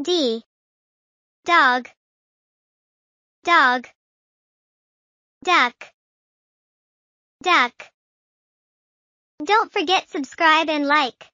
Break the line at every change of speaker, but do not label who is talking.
D. Dog. Dog. Duck. Duck. Don't forget subscribe and like.